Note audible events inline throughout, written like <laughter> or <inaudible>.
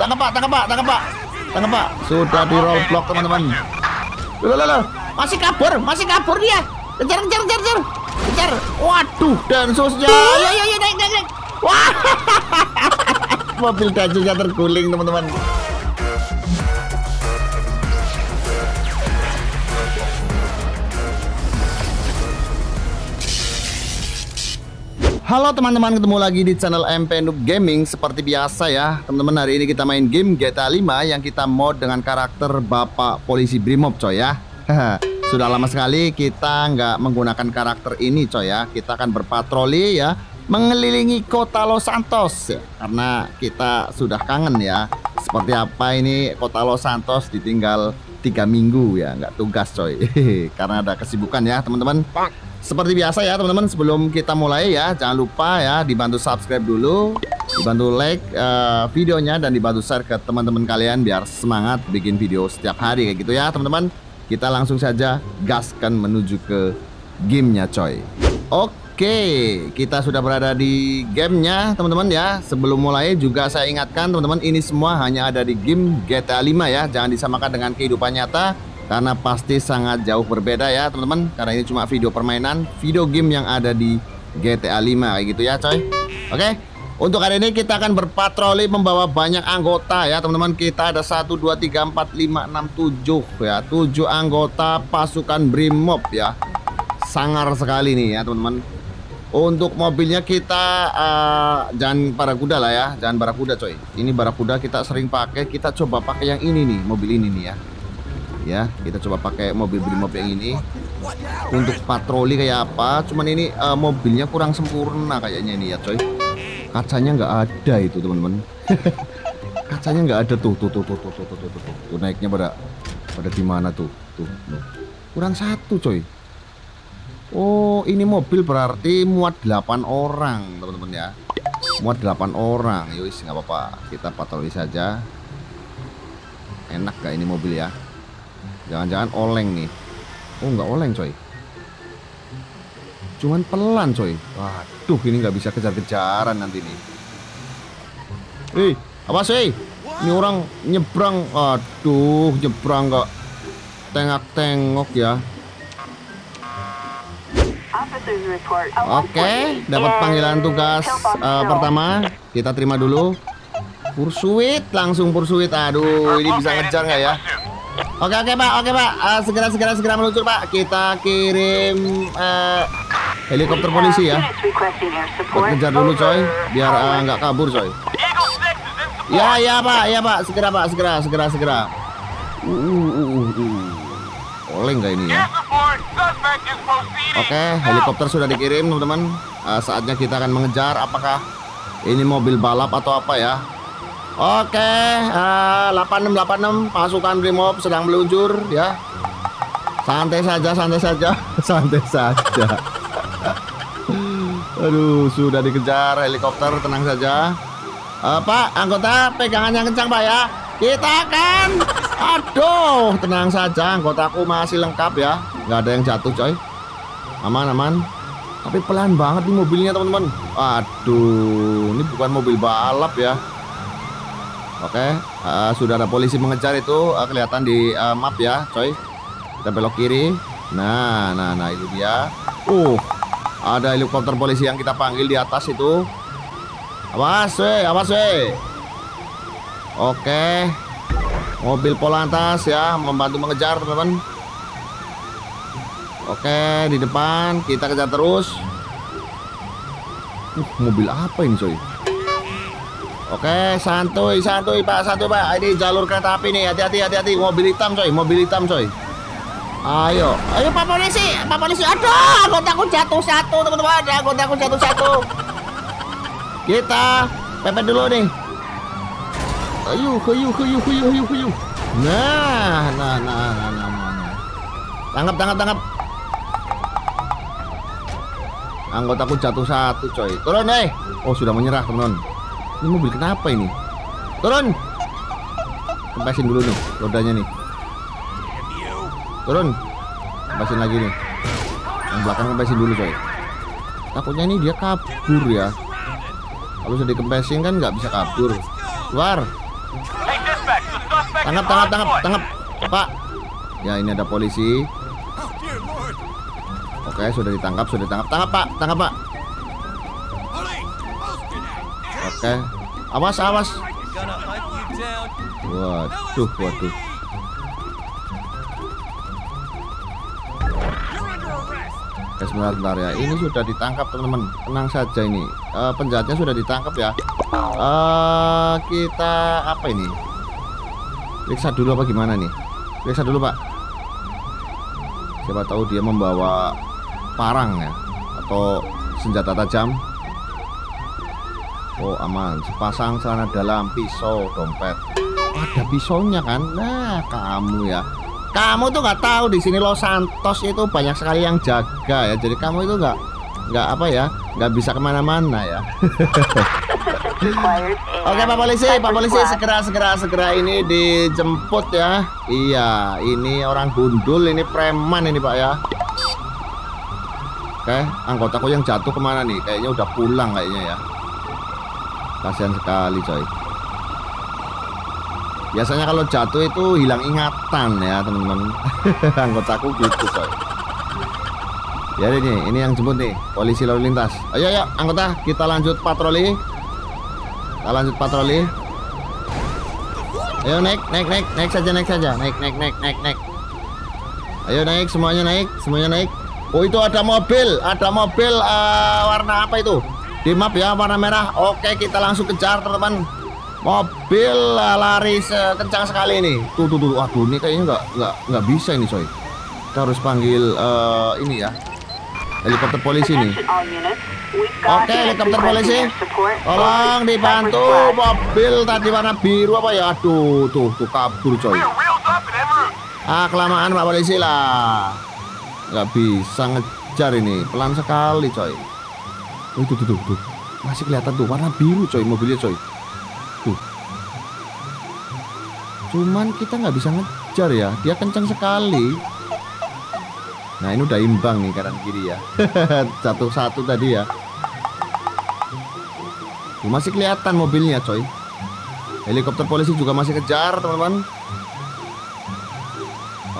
Tangkap pak, tangkap pak, tangkap pak, tangkap pak. Sudah di roll block teman-teman. Masih kabur, masih kabur dia. Kejar, kejar, kejar, kejar. Kejar. Waduh, dan. Ayo, ayo, ayo, naik, naik, naik. Wah. <laughs> Mobil Densusnya terguling teman-teman. Halo teman-teman, ketemu lagi di channel MP Noob Gaming. Seperti biasa ya, teman-teman hari ini kita main game GTA 5 Yang kita mod dengan karakter Bapak Polisi Brimob coy ya. <laughs> Sudah lama sekali kita nggak menggunakan karakter ini coy ya. Kita akan berpatroli ya Mengelilingi kota Los Santos. Karena kita sudah kangen ya Seperti apa ini kota Los Santos ditinggal tiga minggu ya nggak tugas coy. <laughs> Karena ada kesibukan ya teman-teman seperti biasa ya teman-teman sebelum kita mulai ya jangan lupa ya dibantu subscribe dulu dibantu like uh, videonya dan dibantu share ke teman-teman kalian biar semangat bikin video setiap hari kayak gitu ya teman-teman. Kita langsung saja gaskan menuju ke gamenya coy. Oke kita sudah berada di gamenya teman-teman ya. Sebelum mulai juga saya ingatkan teman-teman ini semua hanya ada di game GTA 5 ya. Jangan disamakan dengan kehidupan nyata karena pasti sangat jauh berbeda ya teman-teman. Karena ini cuma video permainan video game yang ada di GTA 5 kayak gitu ya coy. Oke untuk hari ini kita akan berpatroli membawa banyak anggota ya teman-teman. Kita ada 1 2 3 4 5 6 7 ya. 7 anggota pasukan Brimob ya. Sangar sekali nih ya teman-teman. Untuk mobilnya kita uh, jangan barakuda lah ya. Jangan barakuda coy. Ini barakuda kita sering pakai. Kita coba pakai yang ini nih mobil ini nih ya ya. Kita coba pakai mobil brimob yang ini. Untuk patroli kayak apa cuman ini uh, mobilnya kurang sempurna kayaknya ini ya coy. Kacanya nggak ada itu teman-teman. <laughs> Kacanya nggak ada tuh tuh tuh tuh tuh tuh tuh tuh, tuh, tuh. tuh naiknya pada pada di mana tuh? Tuh kurang satu coy. Oh ini mobil berarti muat 8 orang teman-teman ya. Muat 8 orang. Yowis nggak apa-apa. Kita patroli saja. Enak gak ini mobil ya Jangan-jangan oleng nih. Oh nggak oleng coy. Cuman pelan coy. Waduh ini nggak bisa kejar-kejaran nanti nih. Hei, apa sih? Ini orang nyebrang. Aduh, nyebrang nggak tengok-tengok ya. Oke, dapat panggilan tugas uh, pertama. Kita terima dulu. Pursuit, langsung pursuit. Aduh, ini bisa ngejar nggak ya? Oke oke pak, oke pak, uh, segera segera segera meluncur pak. Kita kirim uh, helikopter polisi ya. Kejar dulu coy, biar uh, kabur coy. Ya ya pak, ya pak, segera pak, segera segera segera. Uh, uh, uh, uh. uh. Oleh nggak ini ya? Oke, helikopter sudah dikirim teman-teman. Uh, saatnya kita akan mengejar. Apakah ini mobil balap atau apa ya? Oke, uh, 8686 pasukan Brimob sedang meluncur ya. Santai saja, santai saja, <laughs> santai saja. <laughs> Aduh, sudah dikejar helikopter, tenang saja. Uh, Pak, anggota pegangan yang kencang Pak ya. Kita akan, aduh, tenang saja, anggotaku masih lengkap ya. Nggak ada yang jatuh coy. Aman, aman. Tapi pelan banget nih mobilnya teman-teman. Aduh, ini bukan mobil balap ya. Oke, uh, sudah ada polisi mengejar itu uh, kelihatan di uh, map ya, coy. Kita belok kiri. Nah, nah, nah itu dia. Uh, ada helikopter polisi yang kita panggil di atas itu. Awas, we, awas, we. Oke. Mobil Polantas ya membantu mengejar, teman-teman. Oke, di depan kita kejar terus. Uh, mobil apa ini, coy? Oke, santuy, santuy Pak, santuy Pak. Ini jalur kereta api nih. Hati-hati, hati-hati. Mobil hitam, coy. Mobil hitam, coy. Ayo, ayo Pak Polisi, Pak Polisi. Aduh, anggotaku jatuh satu, teman-teman. Anggotaku jatuh satu. Kita pepet dulu nih. Ayo, ayo, ayo, ayo, ayo, ayo. Nah, nah, nah, nah, nah, nah. Tangkap, tangkap, tangkap. Anggotaku jatuh satu, coy. Turun, eh. Oh, sudah menyerah, teman-teman. Ini mobil kenapa ini? Turun. Kempesin dulu nih rodanya nih. Turun. Kempesin lagi nih. Yang belakang kempesin dulu coy. Takutnya ini dia kabur ya. Kalau sudah dikempesin kan nggak bisa kabur. Keluar. Tangkap, tangkap, tangkap, tangkap. Pak. Ya, ini ada polisi. Oke, sudah ditangkap, sudah ditangkap. Tangkap, Pak. Tangkap, Pak. Oke. Awas, awas. Waduh, waduh. Oke, sebentar, sebentar ya. Ini sudah ditangkap, teman-teman. Tenang saja ini. Eh, penjahatnya sudah ditangkap ya. Eh, kita apa ini? Periksa dulu apa gimana nih? Periksa dulu, Pak. Siapa tahu dia membawa parang ya atau senjata tajam. Oh, aman. Sepasang celana dalam, pisau, dompet. Ada pisaunya kan? Nah, kamu ya. Kamu tuh nggak tahu di sini Los Santos itu banyak sekali yang jaga ya. Jadi kamu itu nggak nggak apa ya, nggak bisa ke mana-mana ya. <laughs> Oke Pak Polisi, Pak Polisi segera segera segera ini dijemput ya. Iya, ini orang gundul, ini preman ini Pak ya. Oke, anggotaku yang jatuh ke mana nih? Kayaknya udah pulang kayaknya ya. Kasihan sekali coy. Biasanya kalau jatuh itu hilang ingatan ya teman-teman. <laughs> Anggotaku gitu coy. Ya ini, ini yang jemput nih, polisi lalu lintas. Ayo ayo anggota, kita lanjut patroli. Kita lanjut patroli. Ayo naik, naik, naik, naik saja, naik saja, naik, naik, naik, naik, naik. Ayo naik, semuanya naik, semuanya naik. Oh itu ada mobil, ada mobil uh, warna apa itu? Di map ya warna merah. Oke kita langsung kejar teman-teman. Mobil lari kencang sekali ini. Tuh tuh tuh. Waduh ini kayaknya nggak nggak nggak bisa ini coy. Kita harus panggil uh, ini ya helikopter polisi nih. Oke, helikopter polisi. Tolong dibantu mobil tadi warna biru apa ya? Aduh, tuh tuh kabur coy. Ah, kelamaan Pak polisi lah. Nggak bisa ngejar ini, pelan sekali coy. Oh, itu tuh, tuh, tuh. Masih kelihatan tuh warna biru coy mobilnya coy. Tuh. Cuman kita nggak bisa ngejar ya. Dia kencang sekali. Nah ini udah imbang nih kanan kiri ya <laughs> Satu-satu tadi ya Masih kelihatan mobilnya coy Helikopter polisi juga masih kejar teman-teman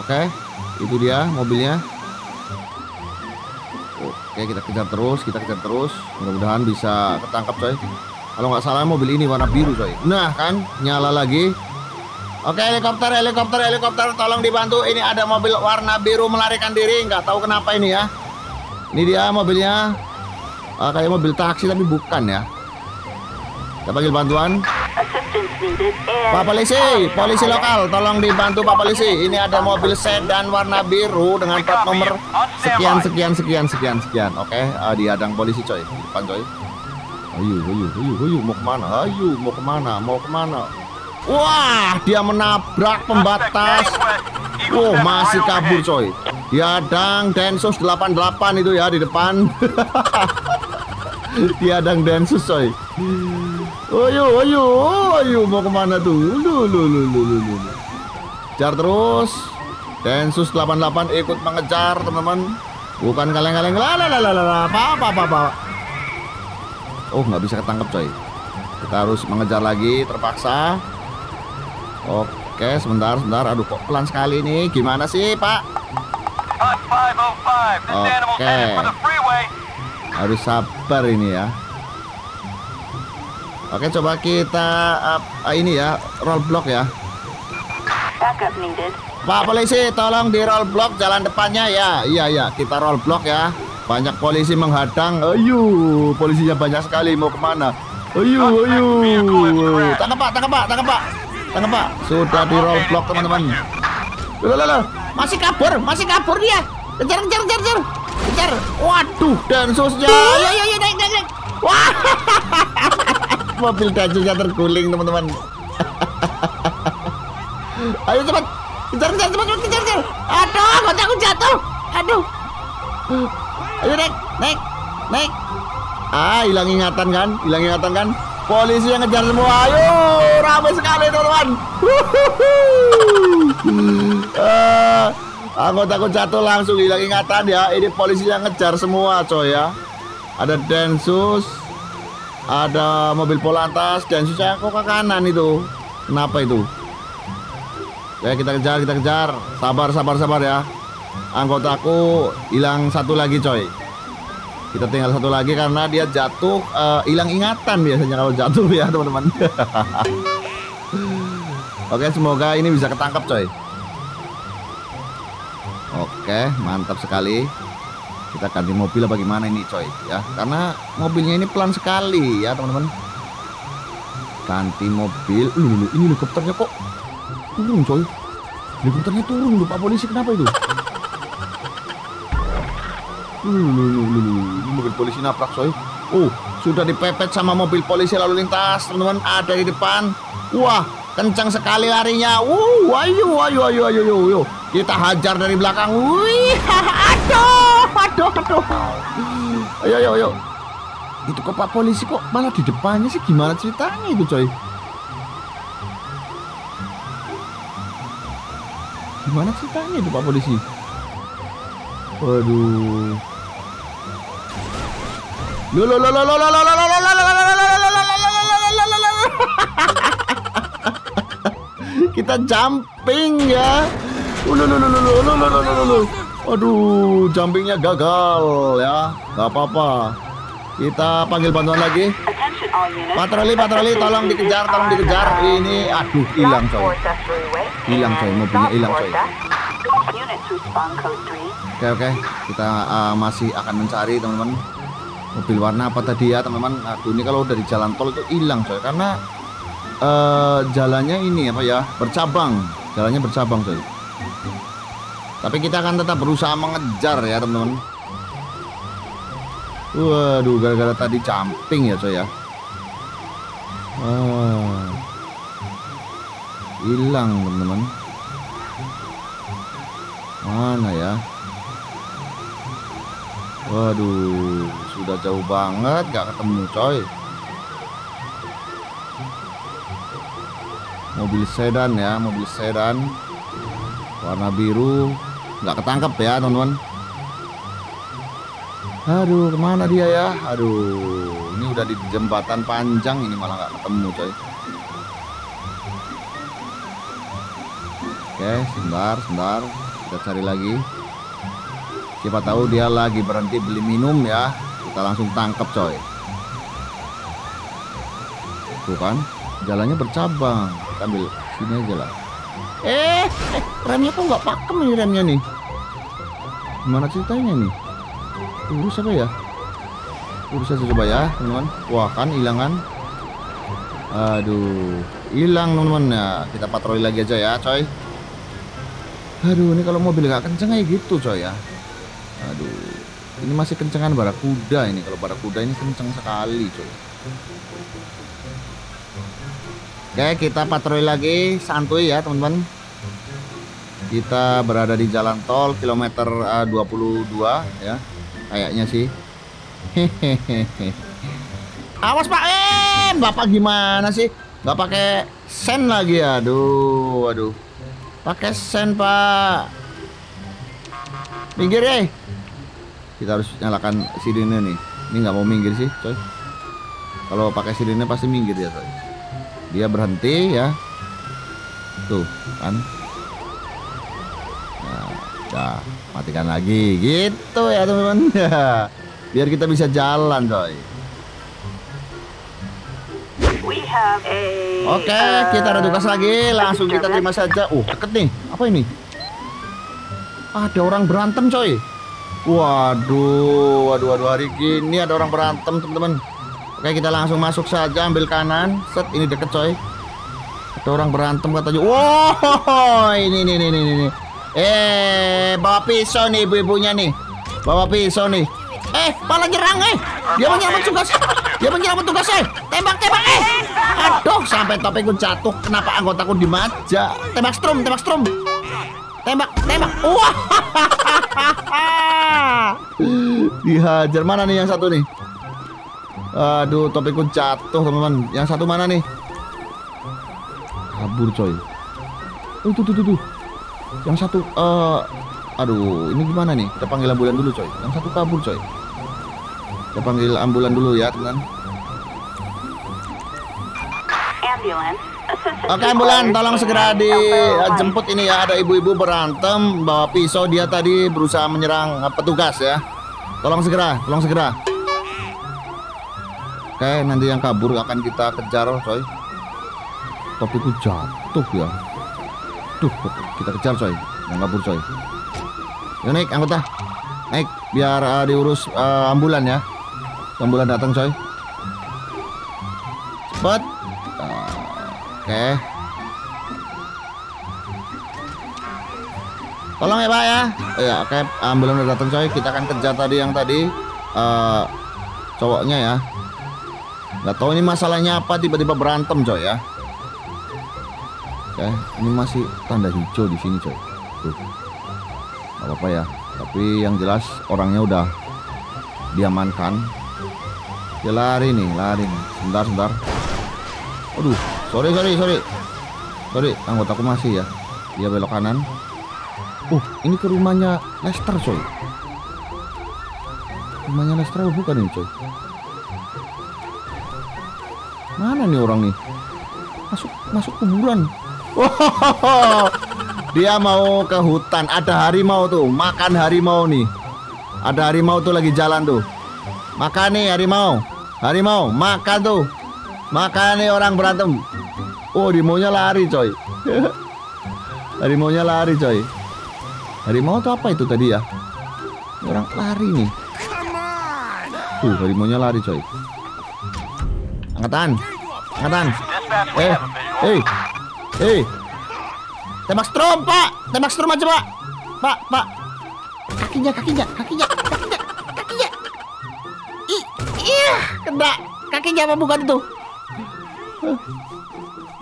Oke Itu dia mobilnya Oke kita kejar terus Kita kejar terus Mudah-mudahan bisa ketangkap coy Kalau nggak salah mobil ini warna biru coy Nah kan nyala lagi Oke helikopter, helikopter, helikopter, tolong dibantu. Ini ada mobil warna biru melarikan diri, nggak tahu kenapa ini ya. Ini dia mobilnya, uh, kayak mobil taksi tapi bukan ya. Kita panggil bantuan. Pak polisi, polisi lokal, tolong dibantu Pak polisi. Ini ada mobil sedan warna biru dengan plat nomor sekian sekian sekian sekian sekian. Oke, uh, dihadang polisi coy, di depan coy. Ayo, ayo, ayo, ayo, mau ke mana? Ayo, mau ke mana? Mau ke mana? Wah, dia menabrak pembatas. Wow, masih kabur coy. Diadang Densus 88 itu ya di depan. <laughs> Diadang Densus coy. Ayo, ayo, ayo mau ke mana tuh? Lu, lu, lu, lu, lu, lu. Jar terus. Densus 88 ikut mengejar teman-teman. Bukan kaleng-kaleng. La la la la la. Apa apa apa apa. Oh, nggak bisa ketangkep coy. Kita harus mengejar lagi terpaksa. Oke, sebentar, sebentar. Aduh, kok pelan sekali nih. Gimana sih, Pak? Oke. Harus sabar ini ya. Oke, coba kita uh, ini ya, roll block ya. Pak polisi, tolong di roll block jalan depannya ya. Iya, iya, kita roll block ya. Banyak polisi menghadang. Ayo, polisinya banyak sekali. Mau ke mana? Ayo, ayo. Tangkap Pak, tangkap Pak, tangkap Pak. Tangkap Pak. Sudah di roll block teman-teman. Masih kabur, masih kabur dia. Kejar, kejar, kejar, kejar. Kejar. Waduh, densusnya. Ayo, ayo, ayo, naik, naik, naik. Wah. <laughs> Mobil densusnya terguling, teman-teman. <laughs> ayo cepat. Kejar, kejar, cepat, cepat, kejar, kejar. Aduh, kotakku jatuh. Aduh. Ayo naik, naik, naik. Ah, hilang ingatan kan? Hilang ingatan kan? Polisi yang ngejar semua. Ayo, ramai sekali teman-teman. uh, aku takut jatuh langsung hilang ingatan ya. Ini polisi yang ngejar semua, coy ya. Ada Densus, ada mobil Polantas, Densus yang kok ke kanan itu. Kenapa itu? Ya kita kejar, kita kejar. Sabar, sabar, sabar ya. Anggotaku hilang satu lagi coy. Kita tinggal satu lagi karena dia jatuh eh, hilang ingatan biasanya kalau jatuh ya teman-teman. <laughs> Oke, semoga ini bisa ketangkap coy. Oke, mantap sekali. Kita ganti mobil apa gimana ini coy ya. Karena mobilnya ini pelan sekali ya teman-teman. Ganti mobil. Lu, ini helikopternya kok turun coy. Helikopternya turun lupa polisi kenapa itu? Ini mobil polisi nabrak coy. Oh, sudah dipepet sama mobil polisi lalu lintas teman-teman ada di depan. Wah, kencang sekali larinya. Uh, ayo, ayo, ayo, ayo, ayo, ayo. Kita hajar dari belakang. Wih, <laughs> aduh, aduh, aduh. Ayo, ayo, ayo. Itu kok Pak Polisi kok malah di depannya sih gimana ceritanya itu coy? Gimana ceritanya itu Pak Polisi? Waduh. Lo lo lo lo lo lo lo lo lo lo lo lo kita jumping ya. Ulu, ulu, ulu, ulu, ulu, ulu, ulu, ulu. Aduh, jumpingnya gagal ya. Gak apa-apa. Kita panggil bantuan lagi. Patroli, patroli, tolong dikejar, tolong dikejar. Ini, aduh, hilang coy. Hilang coy, mobilnya hilang coy. Oke, oke. Kita uh, masih akan mencari teman-teman. Mobil warna apa tadi ya teman-teman? Aduh, ini kalau dari jalan tol itu hilang coy. Karena uh, jalannya ini apa ya bercabang jalannya bercabang coy tapi kita akan tetap berusaha mengejar ya teman-teman. Waduh gara-gara tadi jumping ya coy ya ah. hilang teman-teman. Mana ya? Waduh sudah jauh banget gak ketemu coy. Mobil sedan ya mobil sedan. Warna biru nggak ketangkep ya teman-teman. Aduh ke mana dia ya? Aduh ini udah di jembatan panjang ini malah nggak ketemu coy. Oke sebentar sebentar. Kita cari lagi. Siapa tahu dia lagi berhenti beli minum ya. Kita langsung tangkap coy. Tuh kan jalannya bercabang. Kita ambil sini aja lah eh, eh remnya kok nggak pakem nih remnya nih? Gimana ceritanya nih urus apa ya? Urus aja coba ya teman-teman. Wah kan hilangan aduh hilang teman-teman. Ya kita patroli lagi aja ya coy. Aduh ini kalau mobil nggak kenceng kayak gitu coy ya. Aduh ini masih kencengan barakuda ini. Kalau barakuda ini kenceng sekali coy Oke, kita patroli lagi santuy ya, teman-teman. Kita berada di jalan tol kilometer uh, 22 ya. Kayaknya sih. <laughs> Awas Pak, eh, Bapak gimana sih? Gak pakai sen lagi? Aduh, aduh. Pakai sen, Pak. Minggir ya. Kita harus nyalakan sirine nih. Ini nggak mau minggir sih, coy. Kalau pakai sirine pasti minggir ya, coy dia berhenti ya tuh kan nah, matikan lagi gitu ya teman-teman <laughs> biar kita bisa jalan coy Oke, kita ada tugas lagi. Langsung kita terima saja. Uh, deket nih. Apa ini? Ada orang berantem, coy. Waduh, waduh, waduh. Hari gini ada orang berantem, teman-teman. Oke kita langsung masuk saja ambil kanan. Set ini deket coy. Ada orang berantem katanya. Wow ini ini ini ini eh bawa pisau nih ibu-ibunya nih. Bawa pisau nih. Eh malah nyerang eh. Dia menyerang tugas dia menyerang tugas eh. Tembak tembak eh. Aduh sampai topengku jatuh. Kenapa anggotaku dimaja tembak strum tembak strum. Tembak tembak. Wah. <laughs> Dihajar. Mana nih yang satu nih Aduh, topikku jatuh, teman-teman. Yang satu mana nih? Kabur, coy. Oh, tuh, tuh, tuh, tuh. Yang satu, uh, aduh, ini gimana nih? Kita panggil ambulan dulu, coy. Yang satu kabur, coy. Kita panggil ambulan dulu ya, teman. Oke ambulan, tolong segera dijemput ini ya. Ada ibu-ibu berantem bawa pisau. Dia tadi berusaha menyerang petugas ya. Tolong segera, tolong segera. Oke, nanti yang kabur akan kita kejar, coy. Topiku jatuh ya. Tuh, kita kejar, coy. Yang kabur, coy. Yuk naik anggota. Naik biar uh, diurus uh, ambulan ya. Ambulan datang, coy. Cepet. Oke. Tolong ya Pak ya. Oh, ya, oke. Ambulan udah datang coy. Kita akan kejar tadi yang tadi uh, cowoknya ya. Gak tahu ini masalahnya apa tiba-tiba berantem coy ya. Oke, ini masih tanda hijau di sini coy. Tuh. Gak apa-apa ya. Tapi yang jelas orangnya udah diamankan. Dia lari nih, lari nih. Sebentar, sebentar. Aduh, sorry, sorry, sorry. Sorry, anggotaku masih ya. Dia belok kanan. Uh, ini ke rumahnya Lester coy. Rumahnya Lester bukan ini coy. Mana nih orang nih? Masuk masuk kuburan. Wow, <laughs> dia mau ke hutan. Ada harimau tuh, makan harimau nih. Ada harimau tuh lagi jalan tuh. Makan nih harimau. Harimau, makan tuh. Makan nih orang berantem. Oh, harimaunya lari coy. <laughs> harimaunya lari coy. Harimau tuh apa itu tadi ya? Orang lari nih. Tuh, harimaunya lari coy. Angkatan. Angkatan. Eh, eh, eh. Tembak strom, Pak. Tembak strom aja, Pak. Pak, Pak. Kakinya, kakinya, kakinya, kakinya, kakinya. Ih, iya, kena. Kakinya apa bukan itu?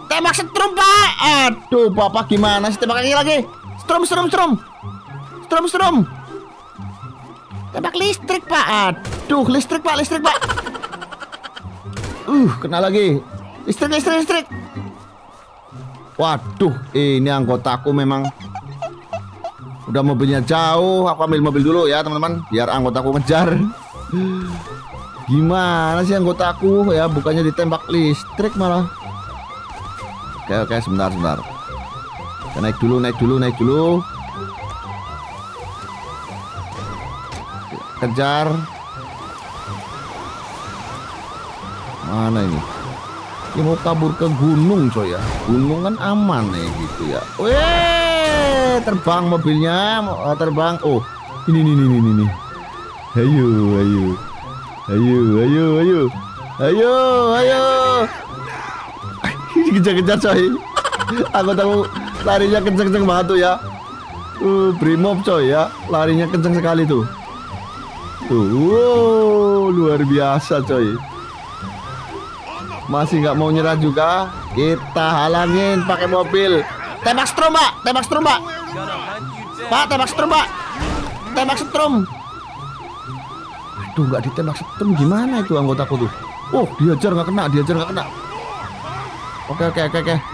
Tembak strom, Pak. Aduh, Bapak gimana sih tembak kaki lagi? Strom, strom, strom. Strom, strom. Tembak listrik, Pak. Aduh, listrik, Pak, listrik, Pak. Uh, kena lagi. Listrik, listrik, listrik. Waduh, ini anggotaku memang udah mobilnya jauh. Aku ambil mobil dulu ya, teman-teman, biar anggotaku ngejar. Gimana sih anggotaku ya? Bukannya ditembak listrik malah. Oke, oke, sebentar, sebentar. Kita naik dulu, naik dulu, naik dulu. Kejar. Mana ini? Dia mau kabur ke gunung coy ya. Gunung kan aman nih gitu ya. Weh, terbang mobilnya, mau terbang. Oh, ini ini ini ini. Ayo, ayo. Ayo, ayo, ayo. Ayo, ayo. Kejar-kejar coy. Aku tahu larinya kenceng-kenceng banget tuh ya. Uh, Brimob coy ya. Larinya kenceng sekali tuh. Tuh, wow, luar biasa coy masih nggak mau nyerah juga. Kita halangin pakai mobil. Tembak strom pak. Tembak strom pak. Pak tembak strom pak. Tembak strom aduh nggak ditembak strom gimana itu anggotaku tuh? Oh diajar nggak kena diajar nggak kena. Oke oke oke oke. <laughs>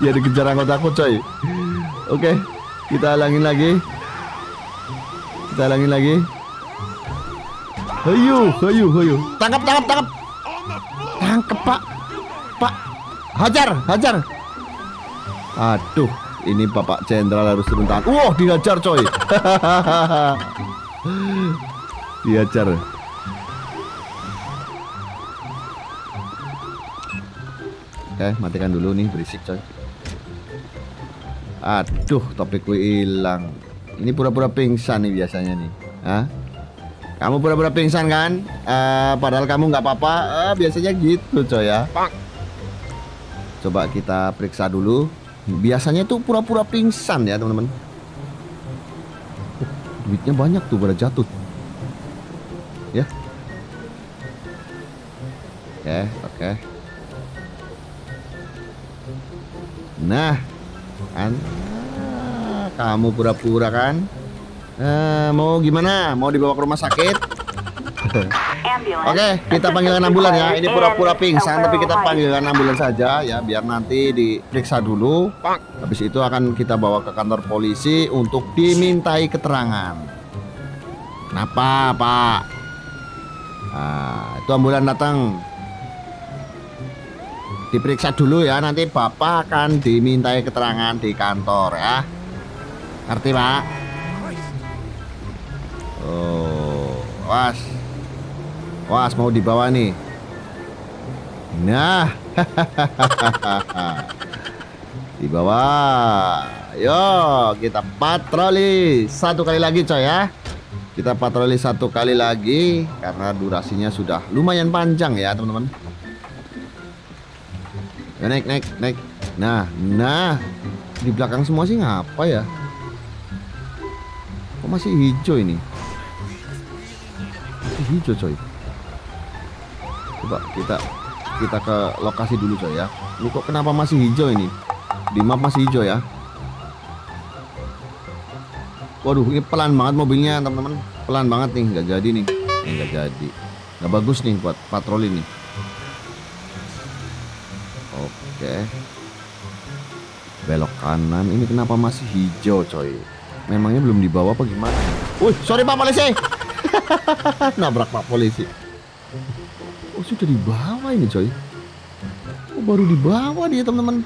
Ya dikejar anggotaku coy. Oke kita halangin lagi. Kita halangin lagi. Ayo, ayo, ayo. Tangkap, tangkap, tangkap. Tangkep pak Pak Hajar Hajar Aduh Ini Bapak Jenderal harus turun tangan Wah dihajar coy <laughs> Dihajar Oke matikan dulu nih berisik coy Aduh topikku hilang Ini pura-pura pingsan nih biasanya nih Hah? Kamu pura-pura pingsan kan? Uh, padahal kamu nggak apa-apa. Uh, biasanya gitu coy ya. Coba kita periksa dulu. Biasanya tuh pura-pura pingsan ya teman-teman. Duitnya banyak tuh pada jatuh. Ya. Oke, okay, oke. Okay. Nah, kan kamu pura-pura kan? Uh, mau gimana? Mau dibawa ke rumah sakit? <laughs> Oke, okay, kita panggilkan ambulan ya. Ini pura-pura pingsan, tapi kita panggilkan ambulan saja ya, biar nanti diperiksa dulu. Habis itu akan kita bawa ke kantor polisi untuk dimintai keterangan. Kenapa, Pak? Nah, itu ambulan datang. diperiksa dulu ya nanti bapak akan dimintai keterangan di kantor ya ngerti pak oh was was mau dibawa nih nah <laughs> dibawa yo kita patroli satu kali lagi coy ya kita patroli satu kali lagi karena durasinya sudah lumayan panjang ya teman-teman Ya, naik, naik, naik. Nah, nah. Di belakang semua sih ngapa ya? Kok masih hijau ini? Masih hijau coy. Coba kita kita ke lokasi dulu coy ya. Lu kok kenapa masih hijau ini? Di map masih hijau ya. Waduh, ini pelan banget mobilnya teman-teman. Pelan banget nih, nggak jadi nih. Nggak jadi. Nggak bagus nih buat patroli nih. Oke. Belok kanan. Ini kenapa masih hijau, coy? Memangnya belum dibawa apa gimana? Wih, sorry Pak Polisi. <laughs> Nabrak Pak Polisi. Oh, sudah dibawa ini, coy. Oh, baru dibawa dia, teman-teman.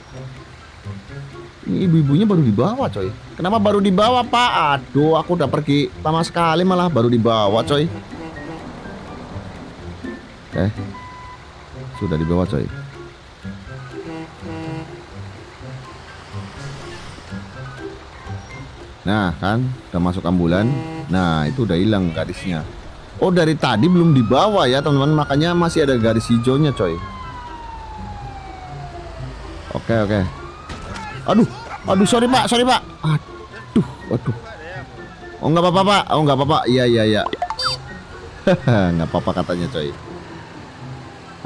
Ini ibu-ibunya baru dibawa, coy. Kenapa baru dibawa, Pak? Aduh, aku udah pergi lama sekali malah baru dibawa, coy. Oke. Sudah dibawa, coy. Nah kan udah masuk ambulan Nah itu udah hilang garisnya Oh dari tadi belum dibawa ya teman-teman. Makanya masih ada garis hijaunya coy. Oke oke. Aduh Aduh sorry pak sorry pak. Aduh Aduh Oh nggak apa-apa pak. Oh nggak apa-apa. Iya iya iya. <laughs> Nggak apa-apa katanya coy.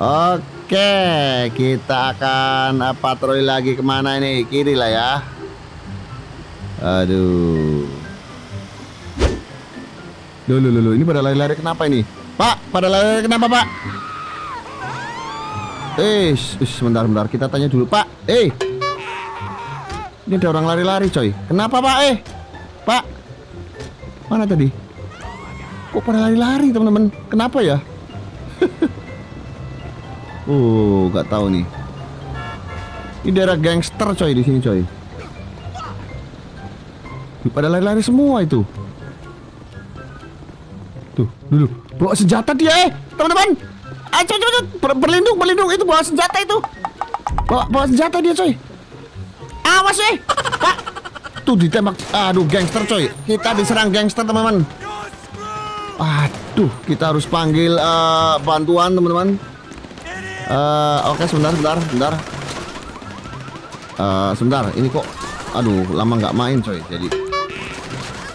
Oke Kita akan patroli lagi ke mana ini? Kiri lah ya. Aduh. Loh, loh, loh, ini pada lari-lari kenapa ini? Pak, pada lari-lari kenapa, Pak? Eh, sebentar, sebentar. Kita tanya dulu, Pak. Eh. Ini ada orang lari-lari, coy. Kenapa, Pak? Eh. Pak. Mana tadi? Kok pada lari-lari, teman-teman? Kenapa ya? <laughs> oh, nggak tahu nih. Ini daerah gangster, coy, di sini, coy. Pada lari-lari semua itu. Tuh, dulu. Bawa senjata dia, eh. Teman-teman. Ayo, coy, Ber berlindung, berlindung. Itu bawa senjata itu. Bawa, bawa senjata dia, coy. Awas, eh. Pak. Tuh ditembak. Aduh, gangster, coy. Kita diserang gangster, teman-teman. Aduh, kita harus panggil uh, bantuan, teman-teman. Uh, Oke, okay, sebentar, sebentar, sebentar. Uh, sebentar, ini kok aduh lama nggak main coy jadi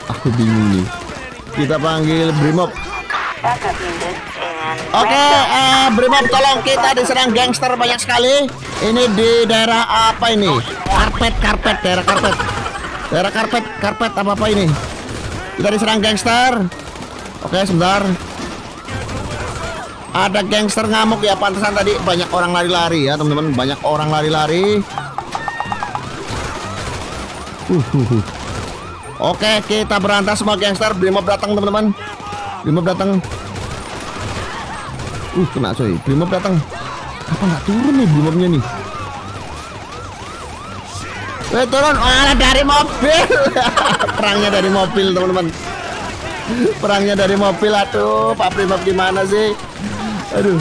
Aku bingung nih. Kita panggil Brimob. Oke, okay, uh, eh, Brimob tolong kita diserang gangster banyak sekali. Ini di daerah apa ini? Karpet, karpet, daerah karpet. Daerah karpet, karpet apa apa ini? Kita diserang gangster. Oke, okay, sebentar. Ada gangster ngamuk ya pantesan tadi banyak orang lari-lari ya teman-teman banyak orang lari-lari. Uh, uh, uh. Oke, kita berantas semua gangster. Brimob datang, teman-teman. Brimob datang. Uh, kena coy. Brimob datang. Apa nggak turun nih Brimobnya nih? Eh, turun. Oh, dari mobil. <laughs> Perangnya dari mobil, teman-teman. Perangnya dari mobil. Aduh, Pak Brimob gimana sih? Aduh.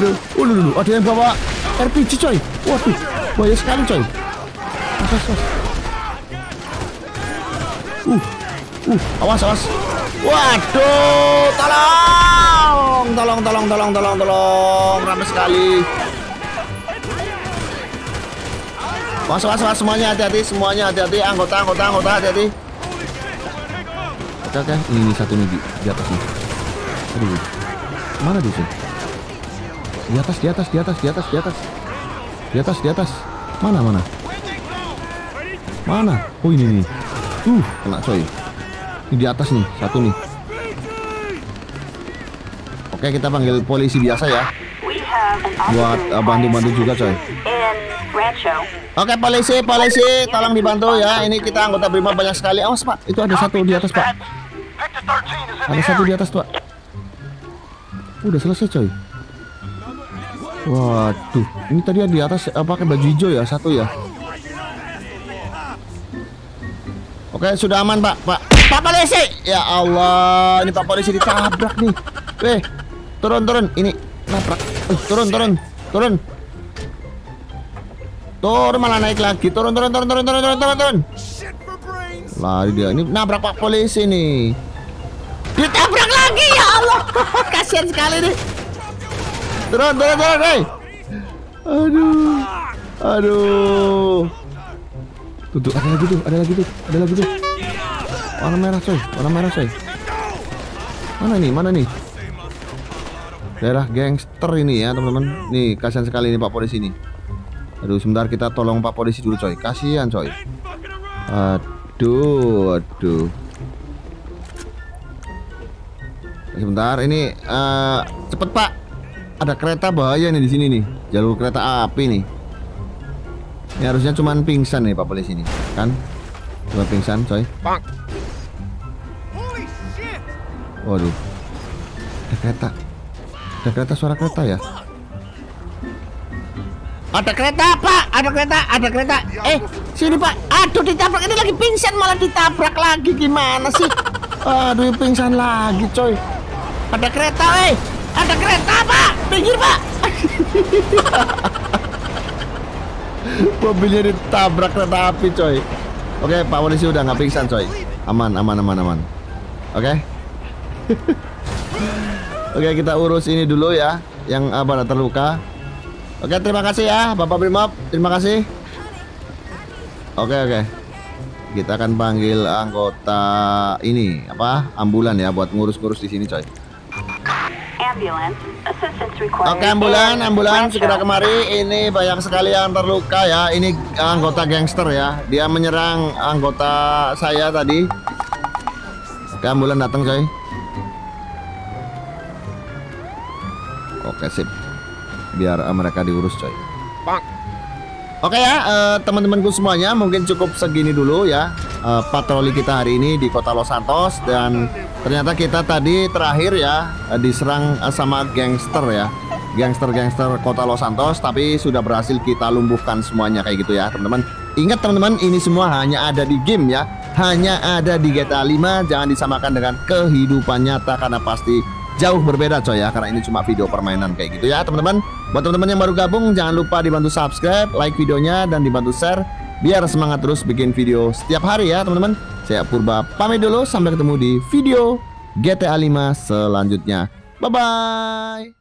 Aduh. Uh, ada yang bawa RPG, coy. Waduh, banyak sekali, coy. Awas, awas. Uh, uh, awas, awas. Waduh, tolong, tolong, tolong, tolong, tolong, tolong, ramai sekali. Awas, awas, awas, semuanya hati-hati, semuanya hati-hati, anggota, anggota, anggota, hati-hati. Oke, oke, ini, ini satu nih di, di atas nih. Aduh, mana dia sih? Di atas, di atas, di atas, di atas, di atas, di atas, di atas. Mana, mana? Mana? Oh ini nih. Uh, kena coy. Ini di atas nih, satu nih. Oke, kita panggil polisi biasa ya. Buat uh, bantu-bantu uh, juga coy. Oke, polisi, polisi, tolong dibantu ya. Ini kita anggota Brimob banyak sekali. Awas, Pak. Itu ada satu di atas, Pak. Ada satu di atas, Pak. Udah selesai, coy. Waduh, ini tadi di atas eh, pakai baju hijau ya satu ya. Oke, sudah aman, Pak. Pak, Pak polisi. Ya Allah, ini Pak polisi ditabrak nih. Eh, turun turun. Ini nabrak. Eh, turun turun. Turun. Turun malah naik lagi. Turun turun turun turun turun turun turun. turun. Lari dia. Ini nabrak Pak polisi nih. Ditabrak lagi ya Allah. <laughs> Kasihan sekali nih. Turun turun turun, hey. Aduh. Aduh. Tuh, tuh, ada lagi tuh, ada lagi tuh, ada lagi tuh. Warna merah coy, warna merah coy. Mana nih, mana nih? Daerah gangster ini ya teman-teman. Nih kasihan sekali nih Pak Polisi ini. Aduh, sebentar kita tolong Pak Polisi dulu coy. Kasihan coy. Aduh, aduh. Sebentar, ini uh, cepet Pak. Ada kereta bahaya nih di sini nih. Jalur kereta api nih. Ini harusnya cuman pingsan nih Pak Polisi ini, kan? Cuma pingsan, coy. Waduh. Ada kereta. Ada kereta suara kereta ya? Ada kereta, Pak. Ada kereta, ada kereta. Eh, sini, Pak. Aduh, ditabrak. Ini lagi pingsan malah ditabrak lagi. Gimana sih? Aduh, pingsan lagi, coy. Ada kereta, eh. Ada kereta, Pak. Pinggir, Pak. <laughs> Mobilnya ditabrak kereta api coy. Oke Pak Polisi udah nggak pingsan coy. Aman aman aman aman. Oke? <laughs> Oke kita urus ini dulu ya Yang apa terluka. Oke terima kasih ya Bapak Brimob. Terima kasih. Oke oke. Kita akan panggil anggota ini apa ambulan ya buat ngurus-ngurus di sini coy Oke ambulan, ambulan segera kemari. Ini banyak sekali yang terluka ya. Ini anggota gangster ya. Dia menyerang anggota saya tadi. Oke ambulan datang coy. Oke sip. Biar uh, mereka diurus coy. Oke ya uh, teman-temanku semuanya mungkin cukup segini dulu ya uh, patroli kita hari ini di kota Los Santos dan ternyata kita tadi terakhir ya uh, diserang uh, sama gangster ya. Gangster-gangster kota Los Santos tapi sudah berhasil kita lumpuhkan semuanya kayak gitu ya teman-teman. Ingat teman-teman ini semua hanya ada di game ya. Hanya ada di GTA 5 jangan disamakan dengan kehidupan nyata karena pasti jauh berbeda coy ya. Karena ini cuma video permainan kayak gitu ya teman-teman. Buat teman-teman yang baru gabung jangan lupa dibantu subscribe like videonya dan dibantu share biar semangat terus bikin video setiap hari ya teman-teman. Saya Purba pamit dulu sampai ketemu di video GTA 5 selanjutnya. Bye bye